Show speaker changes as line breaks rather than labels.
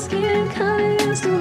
skin colors